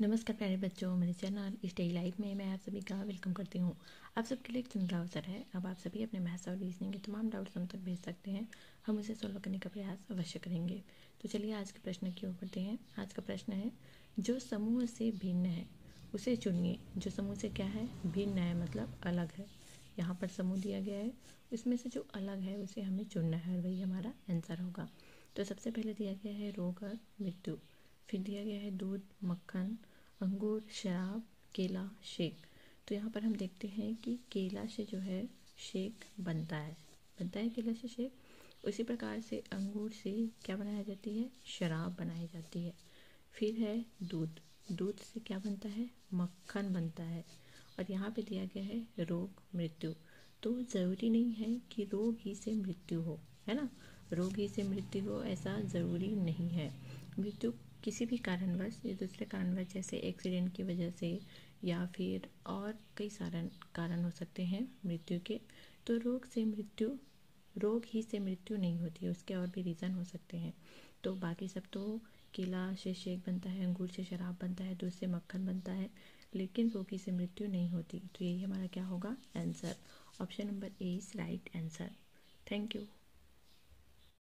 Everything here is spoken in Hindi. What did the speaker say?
नमस्कार प्यारे बच्चों, मेरे चैनल स्टे लाइफ में मैं आप सभी का वेलकम करती हूँ। आप सबके लिए एक सुंदर अवसर है। अब आप सभी अपने मैथ्स और रीजनिंग के तमाम डाउट्स हम तक भेज सकते हैं। हम उसे सॉल्व करने का प्रयास अवश्य करेंगे। तो चलिए आज के प्रश्न की ओर बढ़ते हैं। आज का प्रश्न है, जो समूह से भिन्न है, उसे चुनिए। जो समूह से क्या है? भिन्न है मतलब अलग है। यहाँ पर समूह दिया गया है। उसमें से जो अलग है, उसे हमें चुनना है और वही हमारा आंसर होगा। तो सबसे पहले दिया गया है रोग और मृत्यु। फिर दिया गया है दूध, मक्खन, अंगूर, शराब, केला, शेक। तो यहाँ पर हम देखते हैं कि केला से जो है शेक बनता है। बनता है केला से शेक। उसी प्रकार से अंगूर से क्या बनाया जाती है? शराब बनाई जाती है। फिर है दूध। दूध से क्या बनता है? मक्खन बनता है। और यहाँ पे दिया गया है रोग, मृत्यु। तो ज़रूरी नहीं है कि रोग ही से मृत्यु हो, है ना? रोग ही से मृत्यु हो ऐसा ज़रूरी नहीं है। मृत्यु किसी भी कारणवश, या दूसरे कारणवश जैसे एक्सीडेंट की वजह से या फिर और कई सारे कारण हो सकते हैं मृत्यु के। तो रोग से मृत्यु, रोग ही से मृत्यु नहीं होती उसके और भी रीज़न हो सकते हैं। तो बाकी सब तो केला से शेक बनता है, अंगूर से शराब बनता है, दूध से मक्खन बनता है, लेकिन रोगी से मृत्यु नहीं होती। तो यही हमारा क्या होगा? Answer option number A is right answer thank you